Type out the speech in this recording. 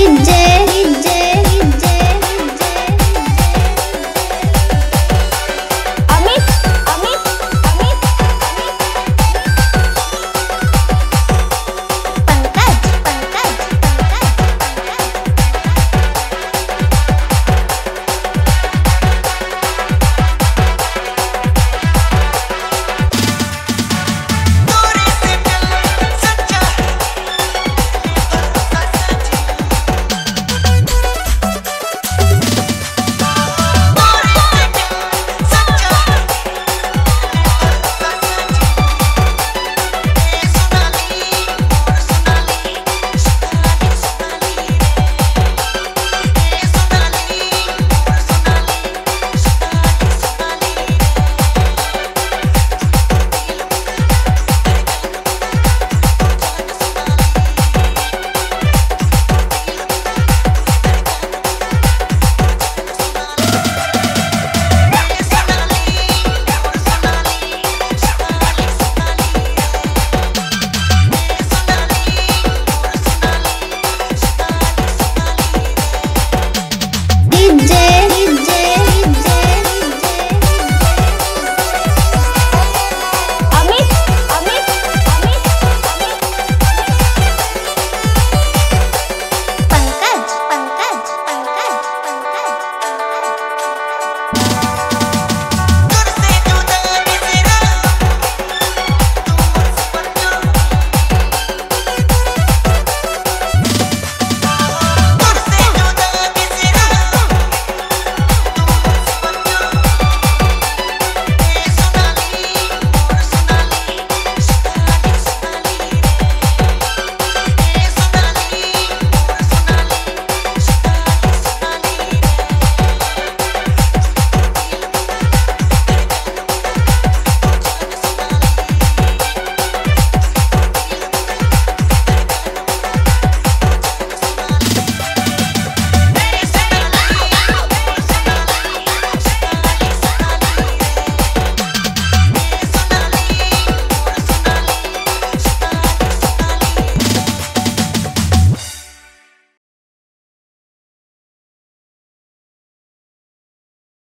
Hey,